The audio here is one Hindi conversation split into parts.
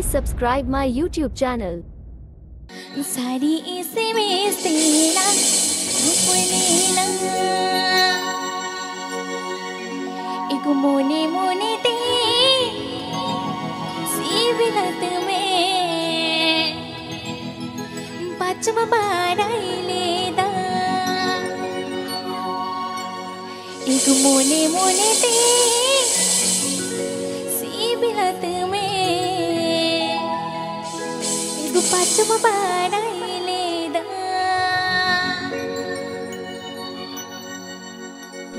Please subscribe my YouTube channel सारी में एक मोने मोने एक मोने मोने ते పాఠము పాడలేదా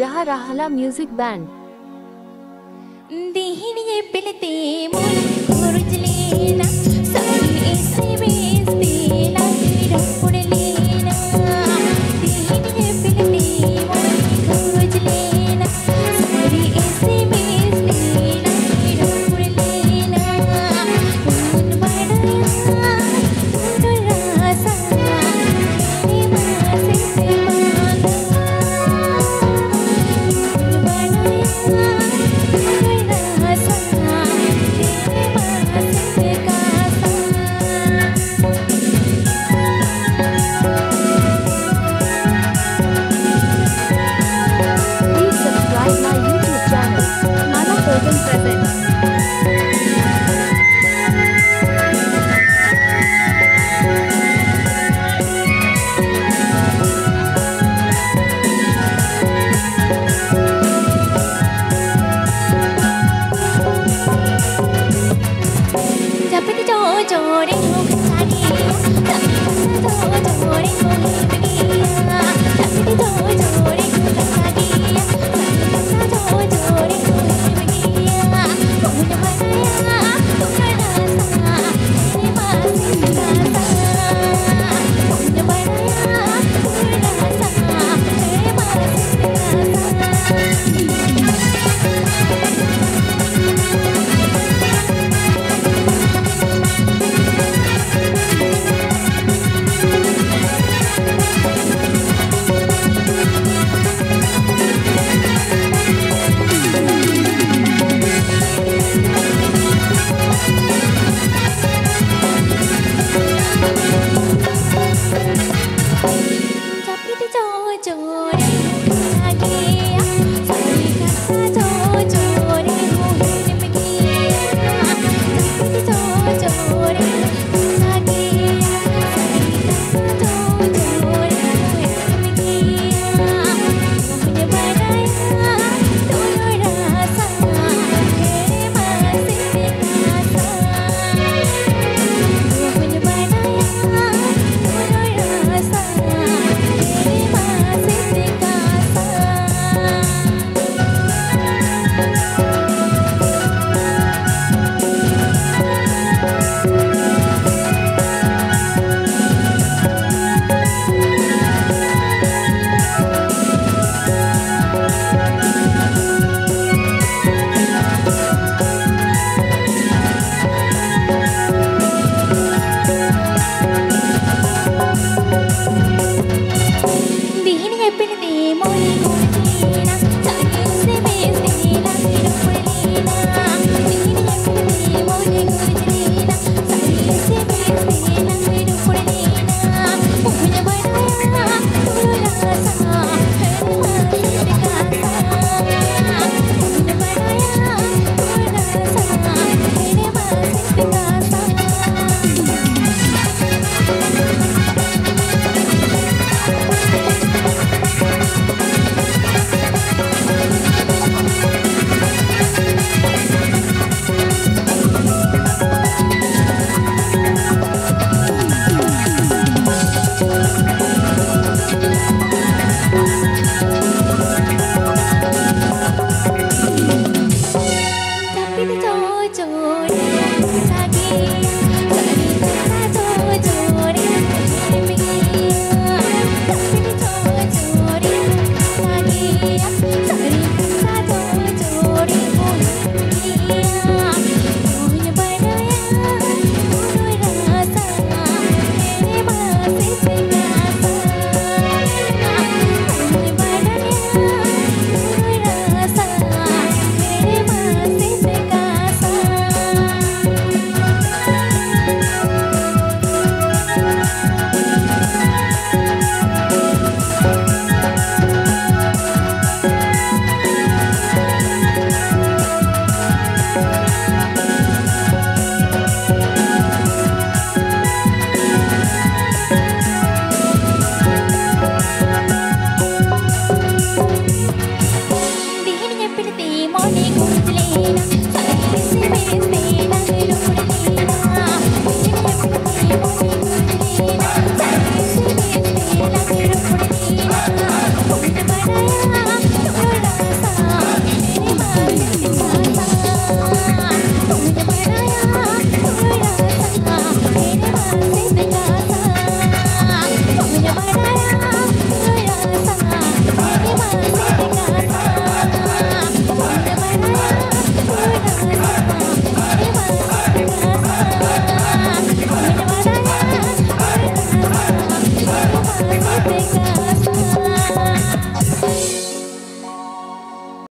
రహ రహలా మ్యూజిక్ బ్యాండ్. దీని ఎప్పిన తేమో